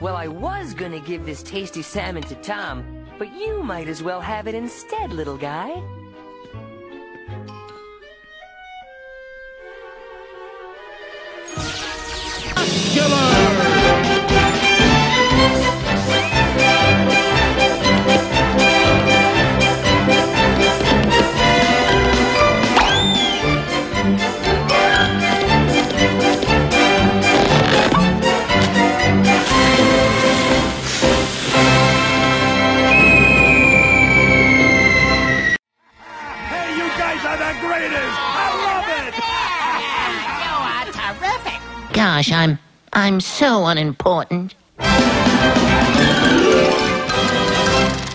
Well, I was gonna give this tasty salmon to Tom, but you might as well have it instead, little guy. guys are the greatest. I love it. you are terrific. Gosh, I'm I'm so unimportant.